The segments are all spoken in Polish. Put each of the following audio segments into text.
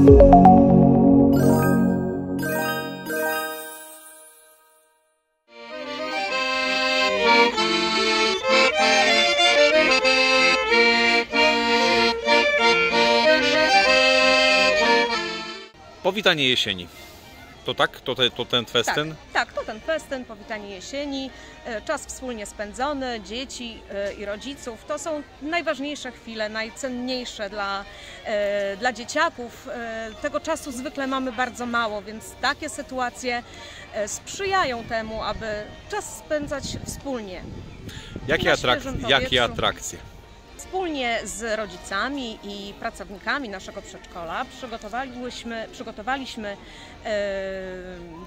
Powitanie jesieni. To tak? To, te, to ten festyn? Tak, tak, to ten festyn, powitanie jesieni, e, czas wspólnie spędzony, dzieci e, i rodziców. To są najważniejsze chwile, najcenniejsze dla, e, dla dzieciaków. Tego czasu zwykle mamy bardzo mało, więc takie sytuacje sprzyjają temu, aby czas spędzać wspólnie. Jakie, atrak- jakie atrakcje? Wspólnie z rodzicami i pracownikami naszego przedszkola przygotowaliśmy, przygotowaliśmy e,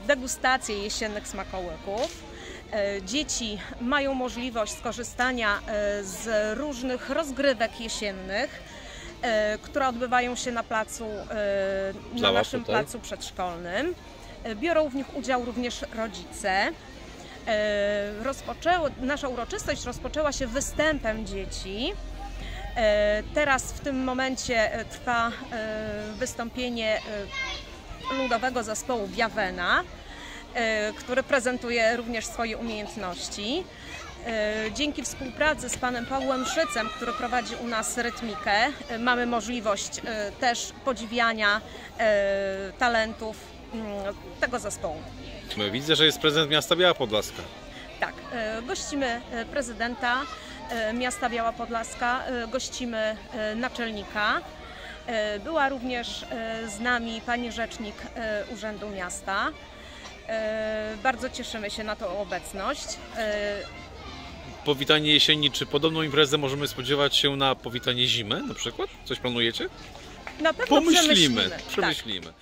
degustację jesiennych smakołyków. E, Dzieci mają możliwość skorzystania e, z różnych rozgrywek jesiennych, e, które odbywają się na placu, na naszym tutaj. placu przedszkolnym. Biorą w nich udział również rodzice. Rozpoczęło, nasza uroczystość rozpoczęła się występem dzieci. Teraz w tym momencie trwa wystąpienie ludowego zespołu Biawena, e, który prezentuje również swoje umiejętności. E, Dzięki współpracy z panem Pawłem Szycem, który prowadzi u nas rytmikę, e, mamy możliwość też podziwiania talentów mm, tego zespołu. Widzę, że jest prezydent miasta Biała Podlaska. Tak, gościmy prezydenta miasta Biała Podlaska, gościmy naczelnika. E, Była również e, z nami pani rzecznik e, Urzędu Miasta. Bardzo cieszymy się na tą obecność. Powitanie jesieni, czy podobną imprezę możemy spodziewać się na powitanie zimy na przykład? Coś planujecie? Na pewno Pomyślimy, przemyślimy. Tak. przemyślimy.